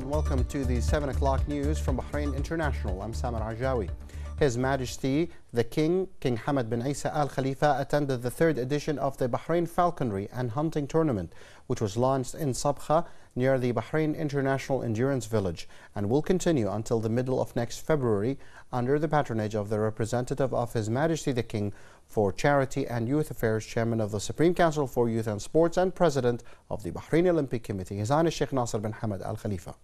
And welcome to the 7 o'clock news from Bahrain International. I'm Samar Ajawi. His Majesty the King, King Hamad bin Isa Al Khalifa, attended the third edition of the Bahrain Falconry and Hunting Tournament, which was launched in Sabha near the Bahrain International Endurance Village and will continue until the middle of next February under the patronage of the representative of His Majesty the King for Charity and Youth Affairs, Chairman of the Supreme Council for Youth and Sports, and President of the Bahrain Olympic Committee, His Highness Sheikh Nasser bin Hamad Al Khalifa.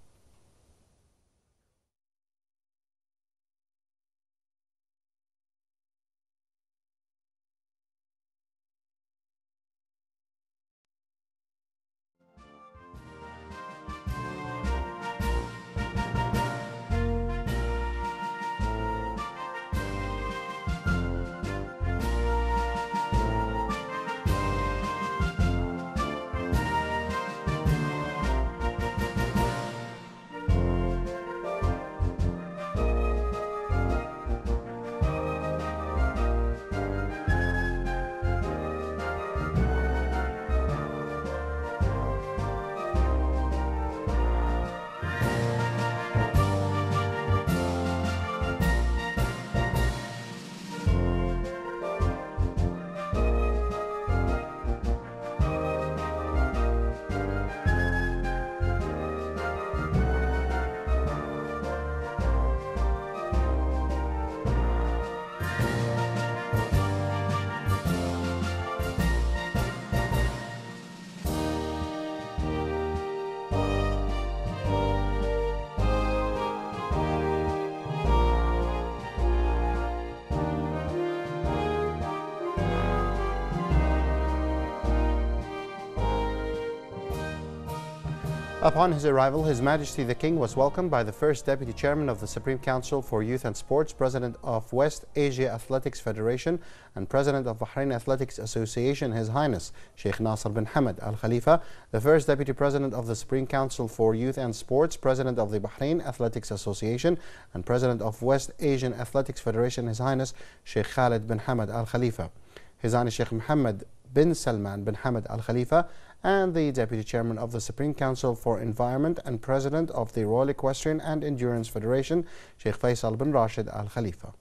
Upon his arrival, His Majesty the King was welcomed by the first Deputy Chairman of the Supreme Council for Youth and Sports, President of West Asia Athletics Federation, and President of Bahrain Athletics Association, His Highness Sheikh Nasser bin Hamad Al Khalifa, the first Deputy President of the Supreme Council for Youth and Sports, President of the Bahrain Athletics Association, and President of West Asian Athletics Federation, His Highness Sheikh Khalid bin Hamad Al Khalifa. His Highness Sheikh Mohammed bin Salman bin Hamad Al Khalifa and the Deputy Chairman of the Supreme Council for Environment and President of the Royal Equestrian and Endurance Federation, Sheikh Faisal bin Rashid Al Khalifa.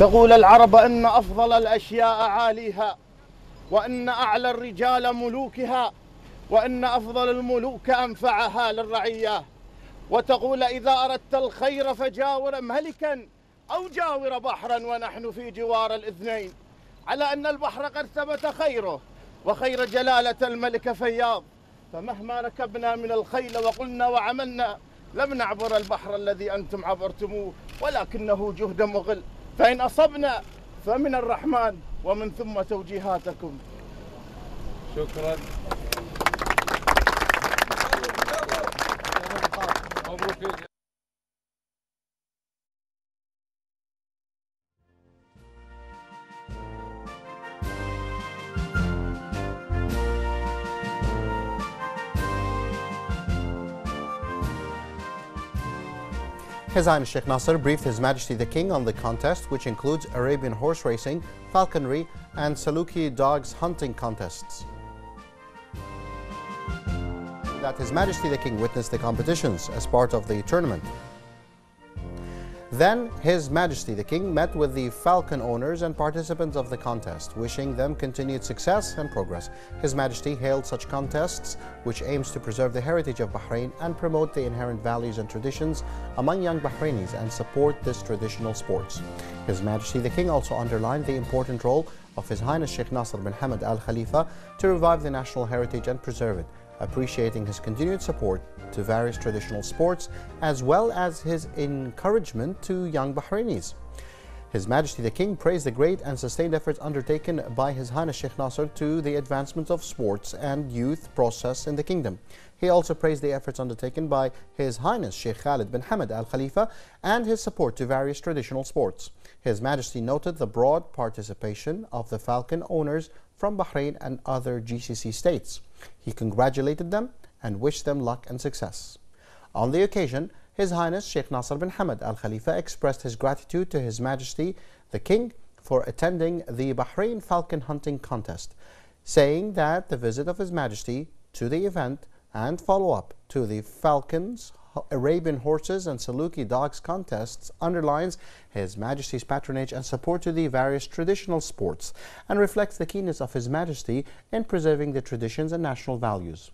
تقول العرب إن أفضل الأشياء عاليها وإن أعلى الرجال ملوكها وإن أفضل الملوك أنفعها للرعية. وتقول إذا أردت الخير فجاور ملكا أو جاور بحرا ونحن في جوار الاثنين. على أن البحر قد ثبت خيره وخير جلالة الملك فياض. فمهما ركبنا من الخيل وقلنا وعملنا لم نعبر البحر الذي أنتم عبرتموه ولكنه جهد مغل. فإن أصبنا فمن الرحمن ومن ثم توجيهاتكم. شكرا. مبروك Highness Sheikh Nasser briefed His Majesty the King on the contest, which includes Arabian horse racing, falconry, and Saluki dogs hunting contests. That His Majesty the King witnessed the competitions as part of the tournament. Then His Majesty the King met with the falcon owners and participants of the contest, wishing them continued success and progress. His Majesty hailed such contests, which aims to preserve the heritage of Bahrain and promote the inherent values and traditions among young Bahrainis and support this traditional sports. His Majesty the King also underlined the important role of His Highness Sheikh Nasser bin Hamad Al Khalifa to revive the national heritage and preserve it appreciating his continued support to various traditional sports as well as his encouragement to young Bahrainis. His Majesty the King praised the great and sustained efforts undertaken by His Highness Sheikh Nasser to the advancement of sports and youth process in the kingdom. He also praised the efforts undertaken by His Highness Sheikh Khalid bin Hamad Al Khalifa and his support to various traditional sports. His Majesty noted the broad participation of the falcon owners from Bahrain and other GCC states. He congratulated them and wished them luck and success. On the occasion, His Highness Sheikh Nasser bin Hamad Al Khalifa expressed his gratitude to His Majesty the King for attending the Bahrain Falcon Hunting Contest, saying that the visit of His Majesty to the event and follow up to the Falcons Arabian horses and Saluki dogs contests underlines His Majesty's patronage and support to the various traditional sports and reflects the keenness of His Majesty in preserving the traditions and national values.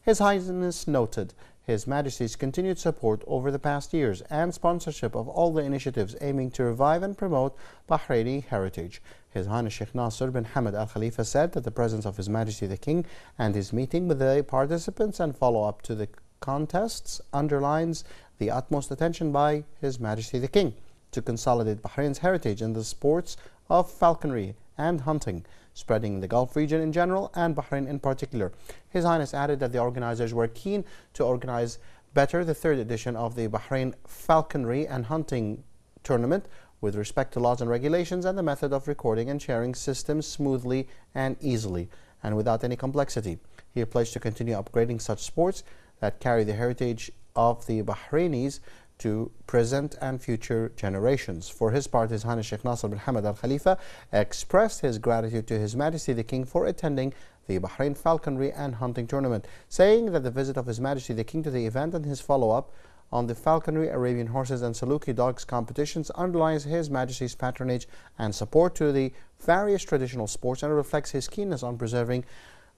His Highness noted his Majesty's continued support over the past years and sponsorship of all the initiatives aiming to revive and promote Bahraini heritage. His Highness Sheikh Nasser bin Hamad Al Khalifa said that the presence of His Majesty the King and his meeting with the participants and follow up to the contests underlines the utmost attention by His Majesty the King to consolidate Bahrain's heritage in the sports of falconry and hunting, spreading the Gulf region in general and Bahrain in particular. His Highness added that the organizers were keen to organize better the third edition of the Bahrain Falconry and Hunting Tournament with respect to laws and regulations and the method of recording and sharing systems smoothly and easily and without any complexity. He pledged to continue upgrading such sports that carry the heritage of the Bahrainis to present and future generations. For his part, His Highness Sheikh Nasser bin Hamad Al Khalifa expressed his gratitude to His Majesty the King for attending the Bahrain Falconry and Hunting Tournament, saying that the visit of His Majesty the King to the event and his follow up on the falconry, Arabian horses, and Saluki dogs competitions underlines His Majesty's patronage and support to the various traditional sports and reflects his keenness on preserving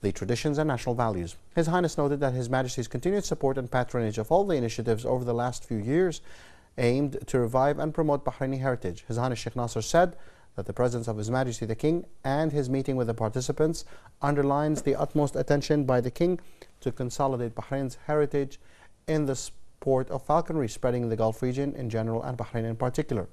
the traditions and national values. His Highness noted that His Majesty's continued support and patronage of all the initiatives over the last few years aimed to revive and promote Bahraini heritage. His Highness Sheikh Nasser said that the presence of His Majesty the King and his meeting with the participants underlines the utmost attention by the King to consolidate Bahrain's heritage in the sport of falconry, spreading in the Gulf region in general and Bahrain in particular.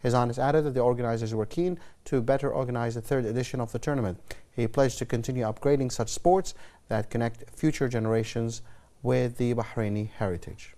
His added that the organizers were keen to better organize the third edition of the tournament. He pledged to continue upgrading such sports that connect future generations with the Bahraini heritage.